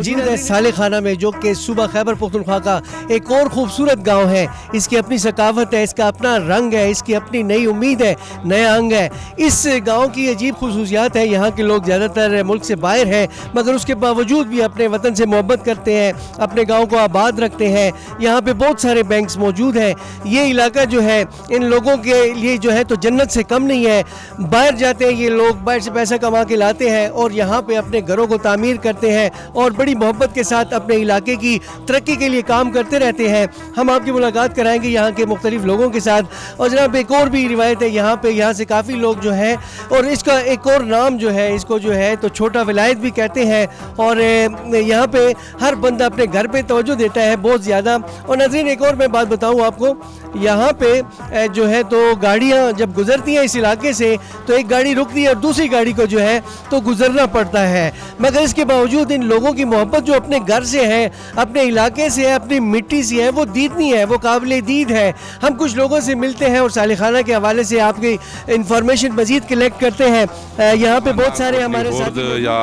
जीनत साले खाना में जो कि सुबह खैबर पख्तनख्वा का एक और खूबसूरत गाँव है। इसकी अपनी सकावत है, इसका अपना रंग है, इसकी अपनी नई उम्मीद है, नया अंग है। इस गाँव की अजीब खसूसियात है। यहाँ के लोग ज़्यादातर मुल्क से बाहर हैं, मगर उसके बावजूद भी अपने वतन से मोहब्बत करते हैं, अपने गाँव को आबाद रखते हैं। यहाँ पर बहुत सारे बैंक्स मौजूद हैं। ये इलाका जो है, इन लोगों के लिए जो है तो जन्नत से कम नहीं है। बाहर जाते हैं, ये लोग बाहर से पैसा कमा के लाते हैं और यहाँ पे अपने घरों को तामीर करते हैं और बड़ी मोहब्बत के साथ अपने इलाके की तरक्की के लिए काम करते रहते हैं। हम आपकी मुलाकात कराएँगे यहाँ के मुख्तलिफ़ लोगों के साथ। और जनाब, एक और भी रिवायत है यहाँ पे। यहाँ से काफ़ी लोग जो हैं, और इसका एक और नाम जो है, इसको जो है तो छोटा विलायत भी कहते हैं। और यहाँ पे हर बंदा अपने घर पे तवज्जो देता है बहुत ज़्यादा। और नजरीन, एक और मैं बात बताऊँ आपको। यहाँ पे जो है तो गाड़ियाँ जब गुजरती हैं इस इलाके से तो एक गाड़ी रुकती है और दूसरी गाड़ी को जो है तो गुजरना पड़ता है। मगर इसके बावजूद इन लोगों की मोहब्बत जो अपने घर से है अपने इलाके से है अपनी मिट्टी से है वो दीदनी है वो काबिल दीद है। हम कुछ लोगों से मिलते हैं और साल खाना के हवाले से आपकी इंफॉर्मेशन मजीद कलेक्ट करते हैं। यहाँ पे बहुत सारे हमारे साथ या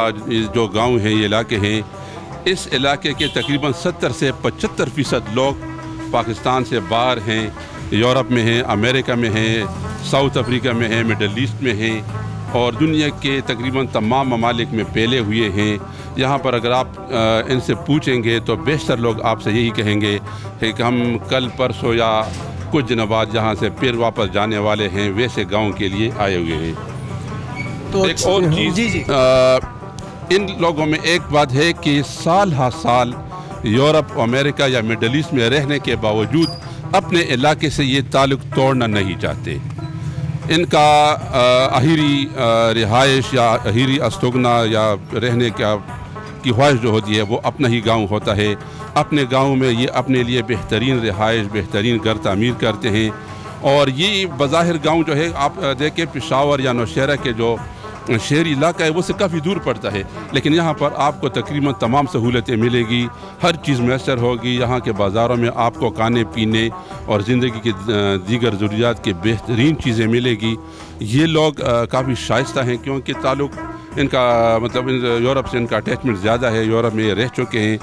जो गाँव हैं ये इलाके हैं इस इलाके के तकरीबन सत्तर से पचहत्तर फ़ीसद लोग पाकिस्तान से बाहर हैं यूरोप में हैं अमेरिका में हैं साउथ अफ्रीका में हैं मिडल ईस्ट में हैं और दुनिया के तकरीबन तमाम ममालिक में पहले हुए हैं। यहाँ पर अगर आप इनसे पूछेंगे तो बेशतर लोग आपसे यही कहेंगे कि हम कल परसों या कुछ दिनों बाद जहाँ से फिर वापस जाने वाले हैं वैसे गाँव के लिए आए हुए हैं तो एक और चीज़ जी जी। इन लोगों में एक बात है कि साल हर साल यूरोप अमेरिका या मिडल ईस्ट में रहने के बावजूद अपने इलाके से ये ताल्लुक़ तोड़ना नहीं चाहते इनका अहिरी रिहाइश या अहिरी अस्तुगना या रहने का की ख्वाहिश जो होती है, वो अपना ही गाँव होता है। अपने गाँव में ये अपने लिए बेहतरीन रिहाइश बेहतरीन घर तमीर करते हैं। और ये बज़ाहिर गाँव जो है, आप देखें, पिशावर या नौशहरा के जो शहरी इलाका है, वो से काफ़ी दूर पड़ता है। लेकिन यहाँ पर आपको तकरीबन तमाम सहूलतें मिलेगी। हर चीज़ मैसर होगी। यहाँ के बाज़ारों में आपको खाने, पीने और ज़िंदगी की दीगर ज़रूरियात के बेहतरीन चीज़ें मिलेगी। ये लोग काफ़ी शाइस्ता हैं, क्योंकि ताल्लुक़ इनका मतलब यूरोप से इनका अटैचमेंट ज़्यादा है, यूरोप में रह चुके हैं।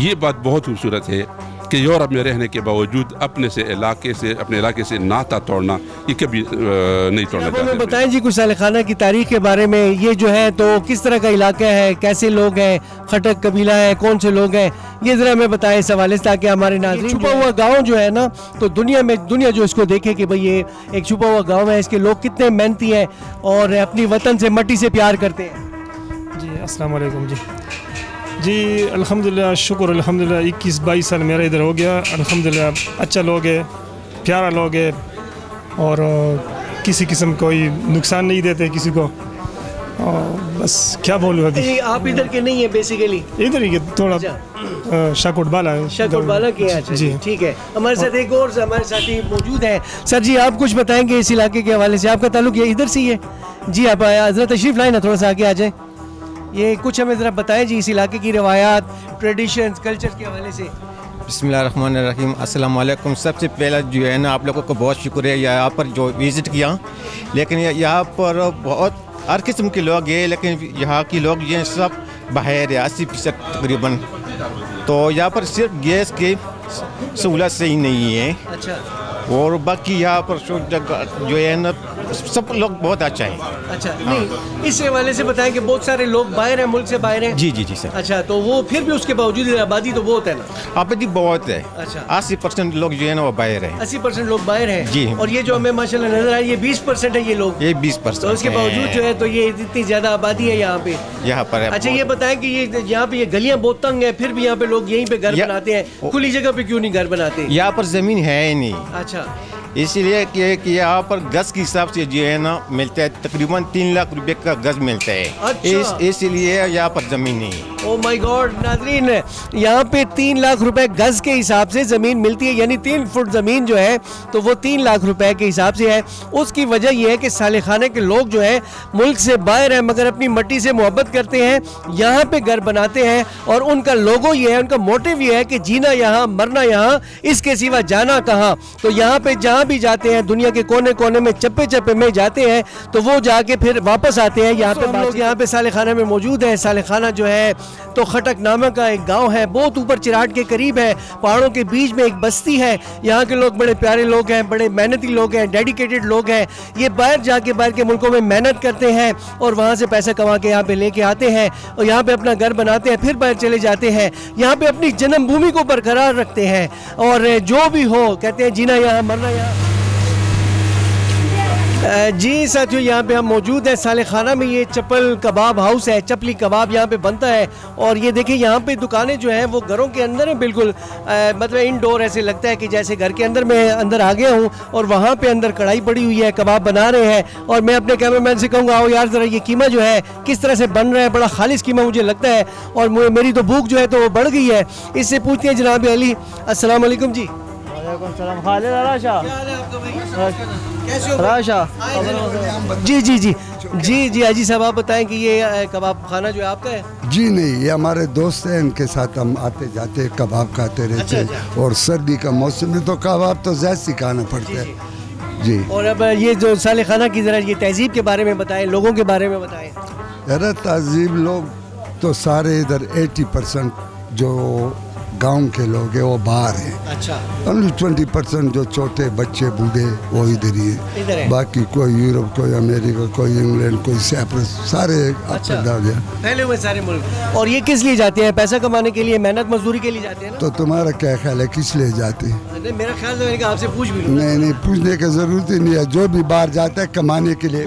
ये बात बहुत खूबसूरत है। कि यूरोप में रहने के बावजूद अपने से इलाके से अपने इलाके से नाता तोड़ना ये कभी नहीं तोड़ना चाहते बताएँ जी कुछ खाना की तारीख के बारे में ये जो है तो किस तरह का इलाका है कैसे लोग हैं खटक कबीला है कौन से लोग हैं ये ज़रा हमें बताएँ इस हवाले से ताकि हमारे नाजरीन छुपा हुआ गाँव जो है ना तो दुनिया में दुनिया जो इसको देखे कि भाई ये एक छुपा हुआ गाँव है इसके लोग कितने मेहनती हैं और अपनी वतन से मट्टी से प्यार करते हैं। जी असलकुम जी। जी अल्हम्दुलिल्लाह शुक्र अल्हम्दुलिल्लाह इक्कीस बाईस साल मेरा इधर हो गया। अल्हम्दुलिल्लाह अच्छा लोग है प्यारा लोग है और किसी किस्म कोई नुकसान नहीं देते किसी को। बस क्या बोलूँ अभी? आप इधर के नहीं है बेसिकली इधर ही थोड़ा अच्छा। शाकोट बाला है। शाकोट बाला के अच्छा जी। ठीक है। हमारे साथ एक और हमारे साथी मौजूद है। सर जी आप कुछ बताएँगे इस इलाके के हवाले से? आपका ताल्लुक ये इधर से ही है? जी आप हज़रत तशरीफ़ लाए ना थोड़ा सा आगे आ जाए। ये कुछ हमें ज़रा बताएँ जी इस इलाके की रवायात ट्रेडिशन कल्चर के हवाले से। अस्सलाम वालेकुम सबसे पहला जो है ना आप लोगों को बहुत शुक्रिया यहाँ पर जो विज़िट किया। लेकिन यहाँ पर बहुत हर किस्म के लोग हैं लेकिन यहाँ के लोग ये सब बाहर है अस्सी फ़ीसद तकरीबन। तो यहाँ पर सिर्फ़ गैस की सहूलत सही नहीं है। अच्छा। और बाकी यहाँ पर जो है ना सब लोग बहुत अच्छा है। अच्छा हाँ। नहीं इस हवाले से बताएँ कि बहुत सारे लोग बाहर हैं मुल्क से बाहर हैं। जी जी जी सर। अच्छा तो वो फिर भी उसके बावजूद आबादी तो बहुत है ना? आबादी बहुत है। अच्छा। अस्सी परसेंट लोग जो है ना वो बाहर है। अस्सी परसेंट लोग बाहर हैं? जी। और ये जो हमें माशाल्लाह नज़र आए ये बीस परसेंट है ये लोग? ये बीस परसेंट तो उसके बावजूद जो है तो ये इतनी ज़्यादा आबादी है यहाँ पे। यहाँ पर है अच्छा ये बताएँ कि ये यहाँ पे ये गलियाँ बहुत तंग है फिर भी यहाँ पे लोग यहीं पे घर बनाते हैं। खुली जगह पे क्यों नहीं घर बनाते? यहाँ पर ज़मीन है ही नहीं। अच्छा। इसलिए कि कि यहाँ पर गज के हिसाब से जो है ना मिलता है तकरीबन तीन लाख रुपए का गज मिलता है। अच्छा। इस इसलिए यहाँ पर ज़मीन नहीं है। ओ माय गॉड नाजरीन यहाँ पे तीन लाख रुपए गज के हिसाब से ज़मीन मिलती है यानी तीन फुट ज़मीन जो है तो वो तीन लाख रुपए के हिसाब से है। उसकी वजह यह है कि साले खाने के लोग जो है मुल्क से बाहर हैं मगर अपनी मट्टी से मोहब्बत करते हैं यहाँ पे घर बनाते हैं और उनका लोगो ये है उनका मोटिव ये है कि जीना यहाँ मरना यहाँ इसके सिवा जाना कहाँ। तो यहाँ पे जहाँ भी जाते हैं दुनिया के कोने कोने में चप्पे चप्पे में जाते हैं तो वो जाके फिर वापस आते हैं। यहाँ पे लोग यहाँ पे साले खाना में मौजूद हैं। साले खाना जो है तो खटक नामा का एक गाँव है। बहुत ऊपर चिराट के करीब है। पहाड़ों के बीच में एक बस्ती है। यहाँ के लोग बड़े प्यारे लोग हैं बड़े मेहनती लोग हैं डेडिकेटेड लोग हैं। ये बाहर जाके बाहर के मुल्कों में मेहनत करते हैं और वहाँ से पैसा कमा के यहाँ पे लेके आते हैं और यहाँ पे अपना घर बनाते हैं फिर बाहर चले जाते हैं। यहाँ पे अपनी जन्मभूमि को बरकरार रखते हैं और जो भी हो कहते हैं जीना यहाँ मरना यहाँ। जी साथियों यहाँ पे हम मौजूद हैं साले खाना में। ये चप्पल कबाब हाउस है चपली कबाब यहाँ पे बनता है। और ये देखिए यहाँ पे दुकानें जो हैं वो घरों के अंदर हैं बिल्कुल। अ, मतलब इनडोर ऐसे लगता है कि जैसे घर के अंदर मैं अंदर आ गया हूँ और वहाँ पे अंदर कढ़ाई पड़ी हुई है कबाब बना रहे हैं। और मैं अपने कैमरामैन से कहूँगा आओ यार ज़रा ये कीमा जो है किस तरह से बन रहा है बड़ा खालिश कीमा मुझे लगता है। और मेरी तो भूख जो है तो वो बढ़ गई है। इससे पूछते हैं जनाब अली अस्सलाम वालेकुम जी। सलाम। खालिद राशा? राशा? जी जी जी। जी जी अजी साहब आप बताएँ कि ये कबाब खाना जो है आपका है? जी नहीं ये हमारे दोस्त हैं इनके साथ हम आते जाते कबाब खाते रहते अच्छा, हैं। और सर्दी का मौसम में तो कबाब तो जैसे ही खाना पड़ता है। जी और अब ये जो साले खाना की जरा ये तहजीब के बारे में बताएँ लोगों के बारे में बताएँ। अरे तहजीब लोग तो सारे इधर 80 परसेंट जो गाँव के लोग हैं वो बाहर हैं। अच्छा। ओनली ट्वेंटी परसेंट जो छोटे बच्चे बूढ़े वो इधर ही है। बाकी कोई यूरोप कोई अमेरिका कोई इंग्लैंड कोई सैप्रस सारे अच्छा। फैले हुए सारे मुल्क। और ये किस लिए जाते हैं? पैसा कमाने के लिए मेहनत मजदूरी के लिए जाते हैं तो तुम्हारा क्या ख्याल है किस लिए जाते हैं? मेरा ख्याल तो आपसे पूछ भी नहीं नहीं पूछने की ज़रूरत ही नहीं है। जो भी बाहर जाता है कमाने के लिए।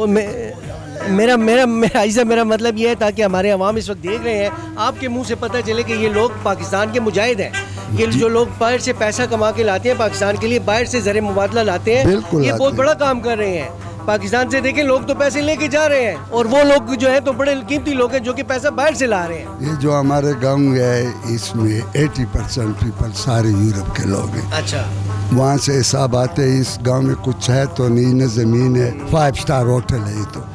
मेरा मेरा मेरा ऐसा मेरा मतलब ये है ताकि हमारे अवाम इस वक्त देख रहे हैं आपके मुँह से पता चले कि ये लोग पाकिस्तान के मुजाहिद हैं। ये जो। लोग बाहर से पैसा कमा के लाते हैं पाकिस्तान के लिए बाहर से जर मुबादला लाते हैं ये बहुत बड़ा काम कर रहे हैं। पाकिस्तान से देखें लोग तो पैसे लेके जा रहे हैं और वो लोग जो है तो बड़े कीमती लोग हैं जो कि पैसा बाहर से ला रहे हैं। ये जो हमारे गाँव है इसमें 80 परसेंट पीपल सारे यूरोप के लोग हैं। अच्छा। वहाँ से हिसाब आते हैं इस गाँव में कुछ है तो नहीं न ज़मीन है। फाइव स्टार होटल है ये तो।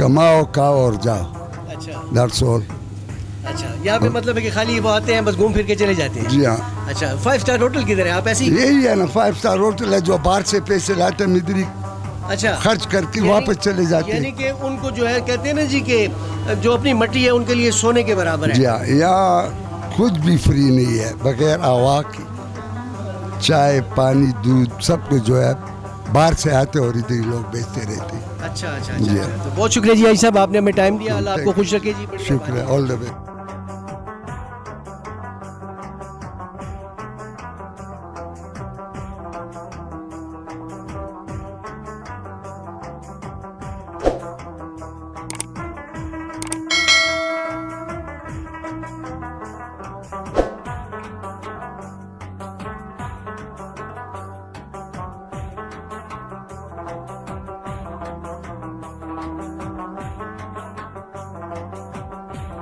कमाओ खाओ और जाओ। अच्छा। दैट्स ऑल अच्छा यहाँ पे मतलब है कि खाली वो आते हैं बस घूम फिर के चले जाते हैं? जी हाँ। अच्छा फाइव स्टार होटल किधर है? आप ऐसे ही यही है ना फाइव स्टार होटल है जो बाहर से पैसे लाते हैं इधर अच्छा। खर्च करके वापस चले जाते हैं। यानी हैं कि उनको जो है कहते हैं ना जी के जो अपनी मट्टी है उनके लिए सोने के बराबर जी है हाँ यहाँ कुछ भी फ्री नहीं है बगैर हवा की। चाय पानी दूध सब कुछ जो है बाहर से आते और इधर ही लोग बेचते रहते अच्छा अच्छा अच्छा। तो बहुत शुक्रिया जी आई साहब आपने हमें टाइम दिया आपको खुश रखे जी। शुक्रिया ऑल द बेस्ट